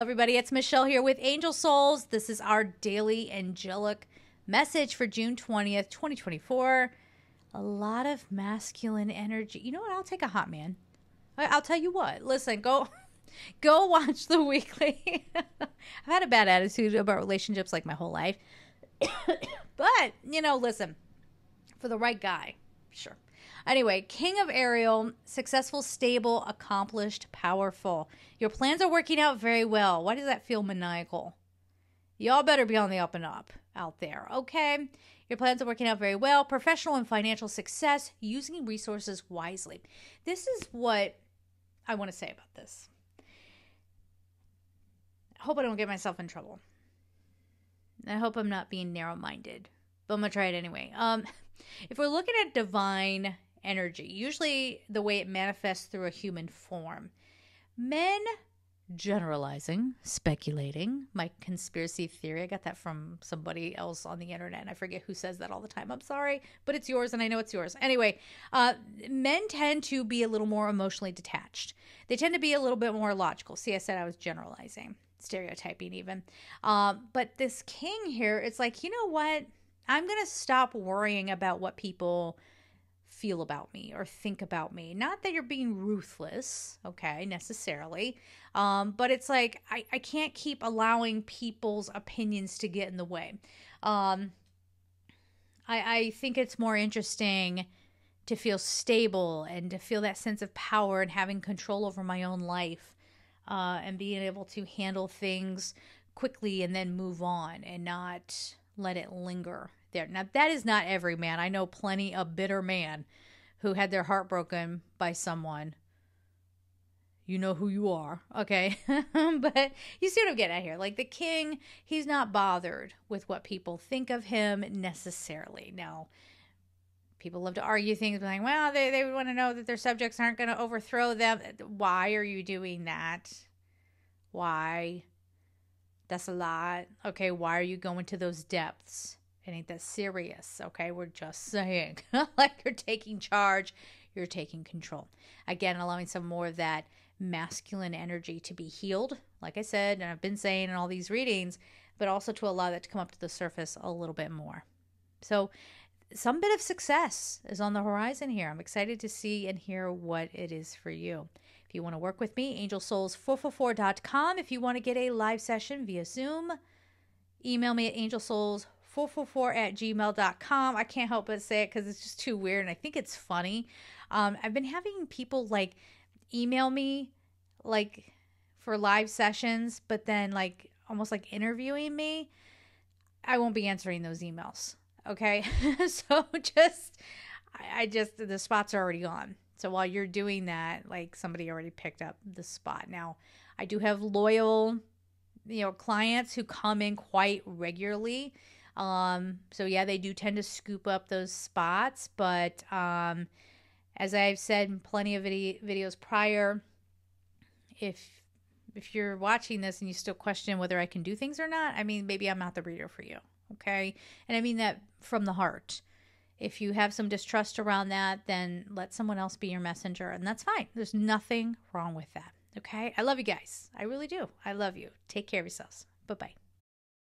everybody. It's Michelle here with Angel Souls. This is our daily angelic message for June 20th, 2024. A lot of masculine energy. You know what? I'll take a hot man. I'll tell you what. Listen, go go watch the weekly. I've had a bad attitude about relationships like my whole life. but, you know, listen, for the right guy, sure. Anyway, King of Ariel, successful, stable, accomplished, powerful. Your plans are working out very well. Why does that feel maniacal? Y'all better be on the up and up out there, okay? Your plans are working out very well. Professional and financial success, using resources wisely. This is what I want to say about this. I hope I don't get myself in trouble. I hope I'm not being narrow minded, but I'm to try it anyway. Um, if we're looking at divine energy, usually the way it manifests through a human form. Men generalizing, speculating, my conspiracy theory. I got that from somebody else on the internet. I forget who says that all the time. I'm sorry, but it's yours and I know it's yours. Anyway, uh, men tend to be a little more emotionally detached. They tend to be a little bit more logical. See, I said I was generalizing, stereotyping even. Um, but this king here, it's like, you know what? I'm going to stop worrying about what people feel about me or think about me. Not that you're being ruthless, okay, necessarily. Um, but it's like I, I can't keep allowing people's opinions to get in the way. Um, I, I think it's more interesting to feel stable and to feel that sense of power and having control over my own life uh, and being able to handle things quickly and then move on and not let it linger there. Now, that is not every man. I know plenty of bitter man who had their heart broken by someone. You know who you are, okay? but you see what I'm getting at here. Like the king, he's not bothered with what people think of him necessarily. Now, people love to argue things like, well, they, they want to know that their subjects aren't going to overthrow them. Why are you doing that? Why? That's a lot. Okay, why are you going to those depths? It ain't that serious, okay? We're just saying. like you're taking charge, you're taking control. Again, allowing some more of that masculine energy to be healed, like I said, and I've been saying in all these readings, but also to allow that to come up to the surface a little bit more. So, some bit of success is on the horizon here. I'm excited to see and hear what it is for you. If you want to work with me, angelsouls444.com. If you want to get a live session via Zoom, email me at angelsouls 444 at gmail.com. I can't help but say it because it's just too weird and I think it's funny. Um, I've been having people like email me like for live sessions, but then like almost like interviewing me. I won't be answering those emails. Okay. so just, I, I just, the spots are already gone. So while you're doing that, like somebody already picked up the spot. Now, I do have loyal, you know, clients who come in quite regularly um, so yeah, they do tend to scoop up those spots, but um, as I've said in plenty of video- videos prior, if if you're watching this and you still question whether I can do things or not, I mean, maybe I'm not the reader for you. Okay. And I mean that from the heart. If you have some distrust around that, then let someone else be your messenger, and that's fine. There's nothing wrong with that. Okay. I love you guys. I really do. I love you. Take care of yourselves. Bye bye.